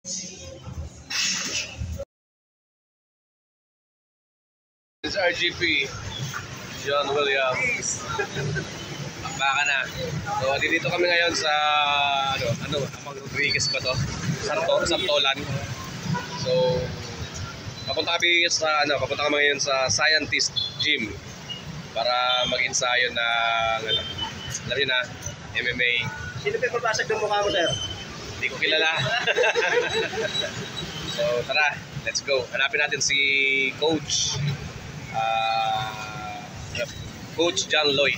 Is RGP. John Williams. Baka na. So, dito kami ngayon sa, ano, ano, Amang Rodriguez ba to? Santo, Santolan. So, papunta kami sa, ano, papunta kami ngayon sa Scientist Gym para mag-ensayo ng, ano, alam na, MMA. Sino pa yung mabasag ng mukha mo, sir? Hindi ko kilala. so, tara, let's go. Hanapin natin si Coach. ah, Coach John Lloyd.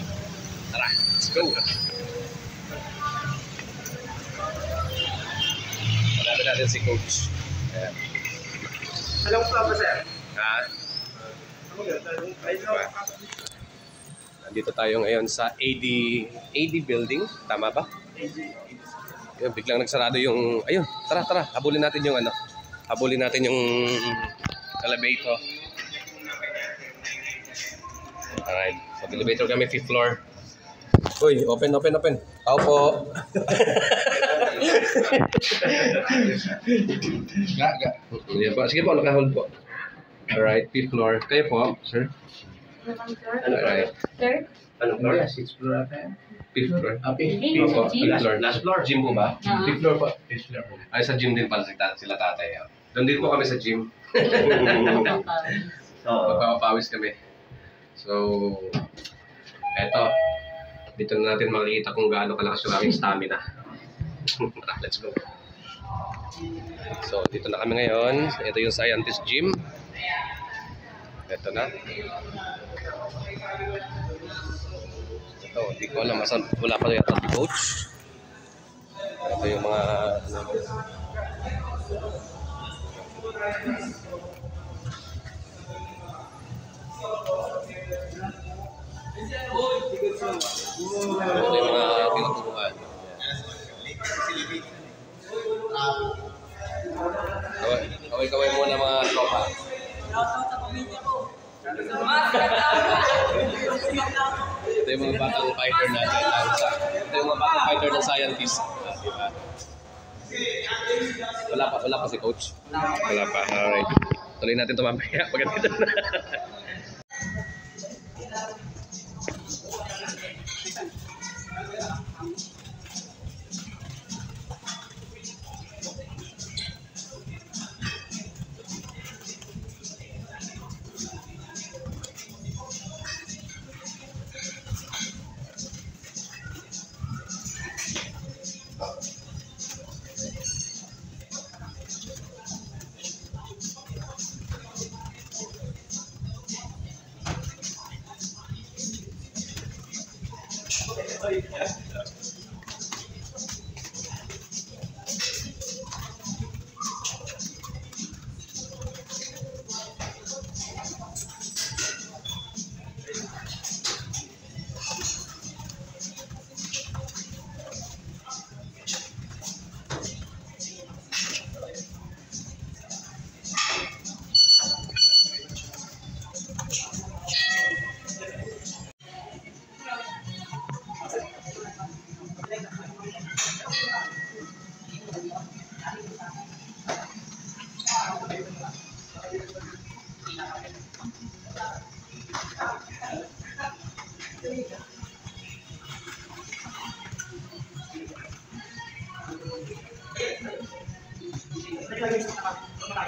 Tara, let's go. Hanapin natin si Coach. Ayan. Alam ko ba, sir? Ha? Nandito tayo ngayon sa AD AD building, tama ba? Ayun, biglang nagsarado yung ayun, tara tara, habulin natin yung ano. Habulin natin yung elevator. Alright, sa elevator kami, fifth floor. Uy, open, open, open. Tao po. ga, ga. Sige po, sige po, naka-hold po. Alright, fifth floor. Kayo po, sir. Alright. Sir? Anong floor? sixth floor ata yan. Fifth floor. Ah, fifth Hindi, Opo, sa gym. fifth floor. Last floor, gym po ba? Ah. Fifth floor po. Fifth floor po. Ay, sa gym din pala sila, sila tatay. ah. Doon din po kami sa gym. Oo. Magpapawis kami. So, eto. Dito na natin makikita kung gaano kalakas yung aming stamina. Tara, Let's go. So, dito na kami ngayon. Ito yung Scientist Gym. Ito na. Ito, hindi ko alam. Asan, wala pa yata si coach. Ito yung mga ano, ito yung mga tinuturuan. Kaway, kaway, kaway muna mga tropa. Ito yung mga batang fighter natin. Ito yung mga batang fighter ng scientist. Ah, diba? Wala pa, wala pa si coach. Wala pa. Alright. Tuloy natin ito mamaya. Pagkatito na. Yeah.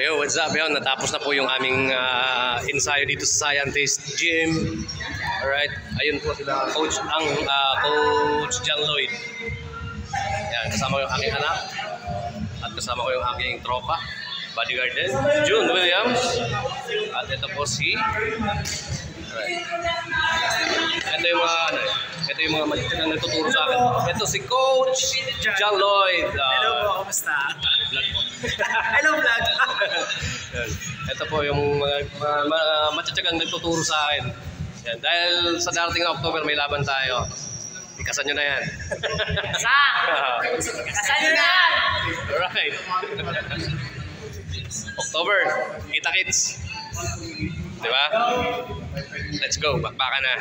Yo, what's up? Yo, natapos na po yung aming ah, ensayo dito sa Scientist Gym. Alright, ayun po sila coach ang ah, coach John Lloyd. Yan, kasama ko yung aking anak at kasama ko yung aking tropa, bodyguard din, June Williams. ko si... Alright. Ito yung mga eh, ito yung mga magic na nagtuturo sa akin. Ito si Coach John Lloyd. ah, Hello po, kamusta? vlog po. Hello vlog! Ito po yung mga, mga, mga matsatsagang nagtuturo sa akin. Yan. Dahil sa darating na October may laban tayo. Ikasan nyo na yan. Sa! Kasal nyo na yan! Alright. October, kita kits. Di ba? Let's go, bakbaka na.